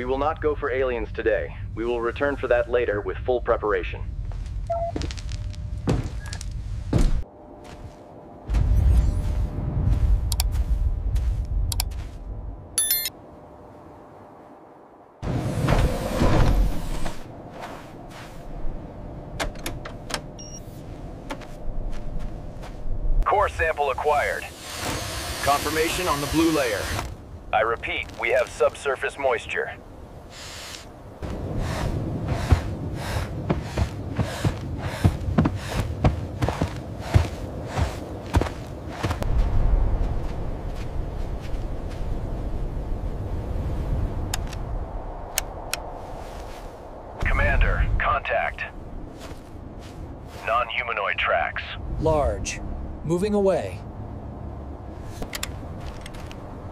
We will not go for aliens today. We will return for that later with full preparation. Core sample acquired. Confirmation on the blue layer. I repeat, we have subsurface moisture. Commander, contact. Non-humanoid tracks. Large. Moving away.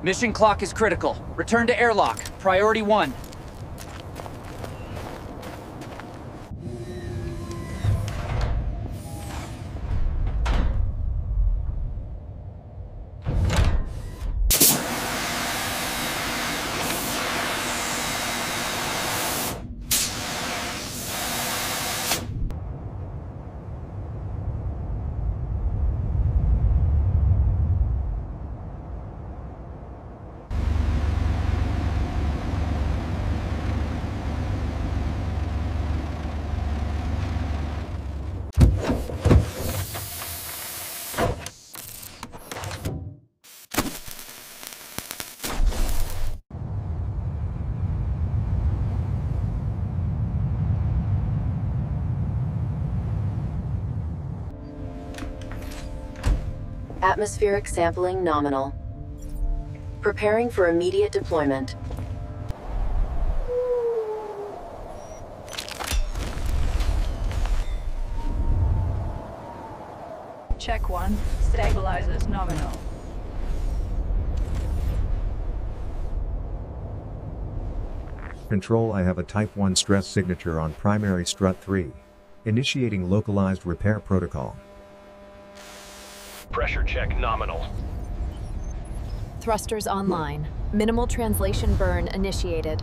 Mission clock is critical. Return to airlock. Priority one. Atmospheric sampling nominal. Preparing for immediate deployment. Check one. Stabilizers nominal. Control I have a Type 1 stress signature on primary strut 3. Initiating localized repair protocol. Pressure check nominal. Thrusters online. Minimal translation burn initiated.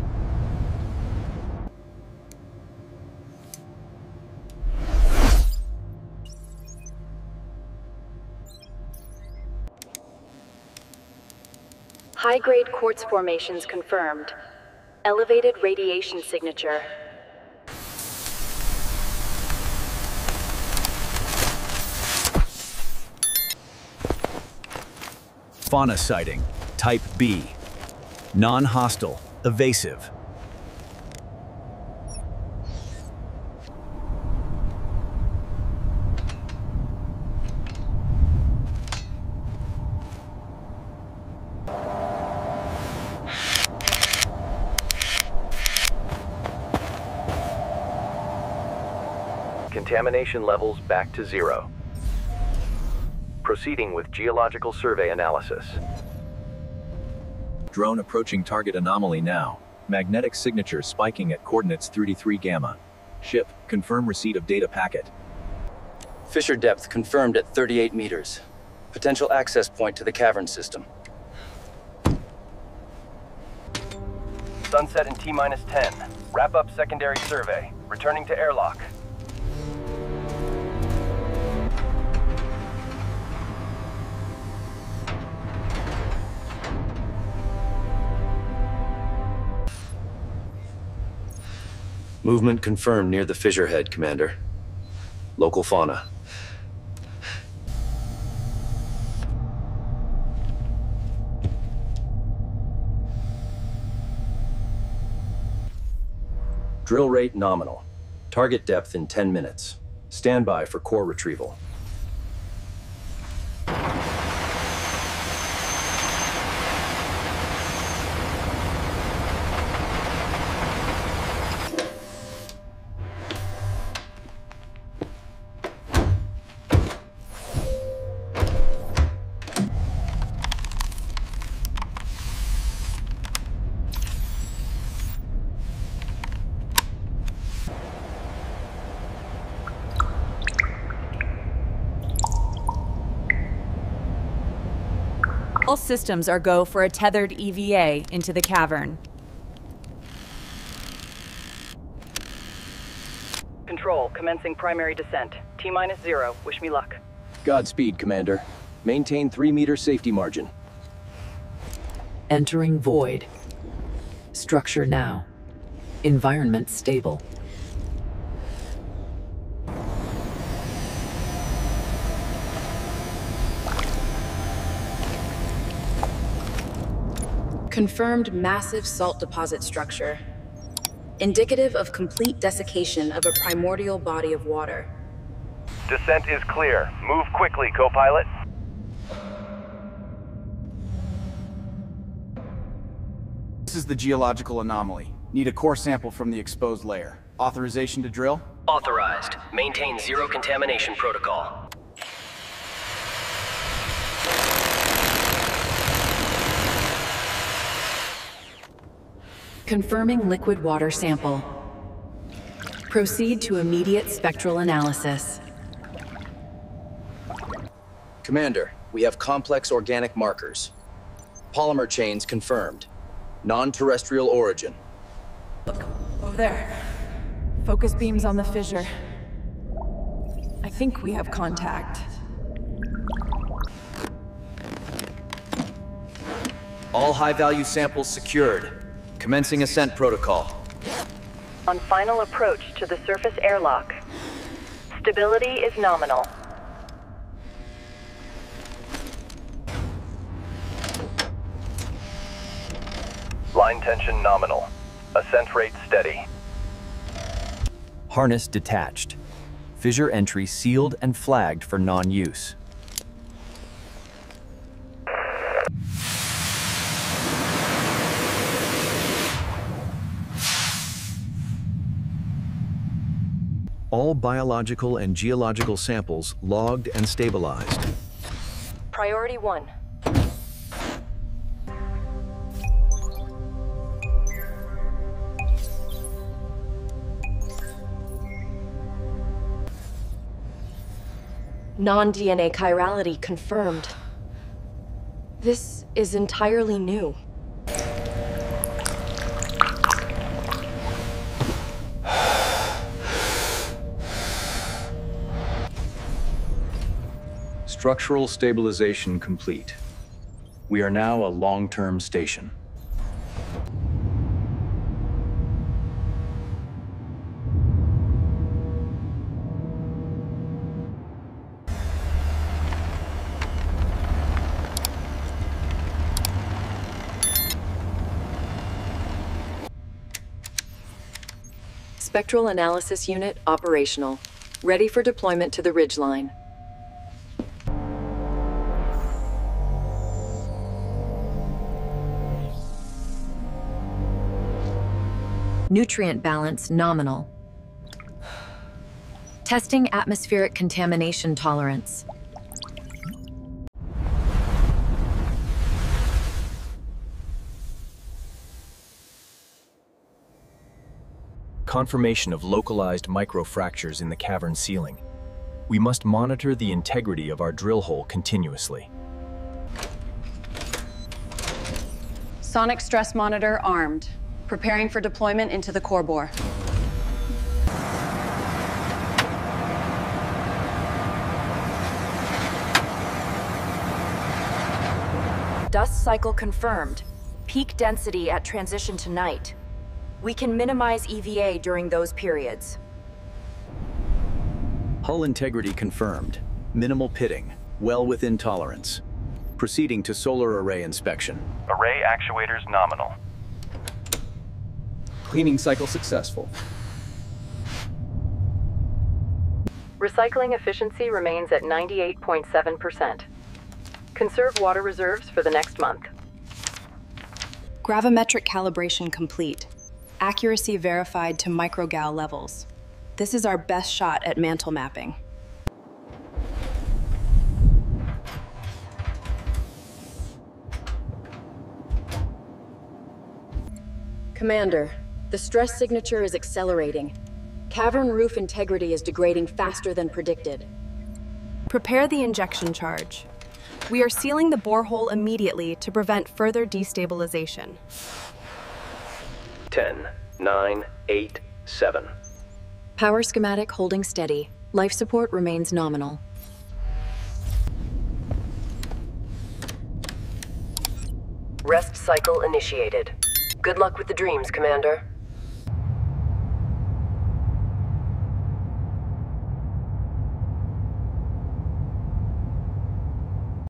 High-grade quartz formations confirmed. Elevated radiation signature. Fauna sighting, Type B. Non-hostile, evasive. Contamination levels back to zero. Proceeding with geological survey analysis. Drone approaching target anomaly now. Magnetic signature spiking at coordinates 33 gamma. Ship, confirm receipt of data packet. Fissure depth confirmed at 38 meters. Potential access point to the cavern system. Sunset in T-minus 10. Wrap up secondary survey. Returning to airlock. Movement confirmed near the fissure head, Commander. Local fauna. Drill rate nominal. Target depth in 10 minutes. Stand by for core retrieval. All systems are go for a tethered EVA into the cavern. Control, commencing primary descent. T-minus zero, wish me luck. Godspeed, Commander. Maintain three meter safety margin. Entering void. Structure now. Environment stable. Confirmed massive salt deposit structure. Indicative of complete desiccation of a primordial body of water. Descent is clear. Move quickly, co-pilot. This is the geological anomaly. Need a core sample from the exposed layer. Authorization to drill? Authorized. Maintain zero contamination protocol. Confirming liquid water sample. Proceed to immediate spectral analysis. Commander, we have complex organic markers. Polymer chains confirmed. Non-terrestrial origin. Look, over there. Focus beams on the fissure. I think we have contact. All high-value samples secured. Commencing ascent protocol. On final approach to the surface airlock. Stability is nominal. Line tension nominal. Ascent rate steady. Harness detached. Fissure entry sealed and flagged for non-use. All biological and geological samples logged and stabilized. Priority one. Non-DNA chirality confirmed. This is entirely new. Structural stabilization complete. We are now a long-term station. Spectral Analysis Unit operational. Ready for deployment to the ridgeline. Nutrient balance nominal. Testing atmospheric contamination tolerance. Confirmation of localized microfractures in the cavern ceiling. We must monitor the integrity of our drill hole continuously. Sonic stress monitor armed. Preparing for deployment into the core bore. Dust cycle confirmed. Peak density at transition to night. We can minimize EVA during those periods. Hull integrity confirmed. Minimal pitting. Well within tolerance. Proceeding to solar array inspection. Array actuators nominal. Cleaning cycle successful. Recycling efficiency remains at 98.7%. Conserve water reserves for the next month. Gravimetric calibration complete. Accuracy verified to microgal levels. This is our best shot at mantle mapping. Commander, the stress signature is accelerating. Cavern roof integrity is degrading faster than predicted. Prepare the injection charge. We are sealing the borehole immediately to prevent further destabilization. 10, 9, 8, 7. Power schematic holding steady. Life support remains nominal. Rest cycle initiated. Good luck with the dreams, Commander.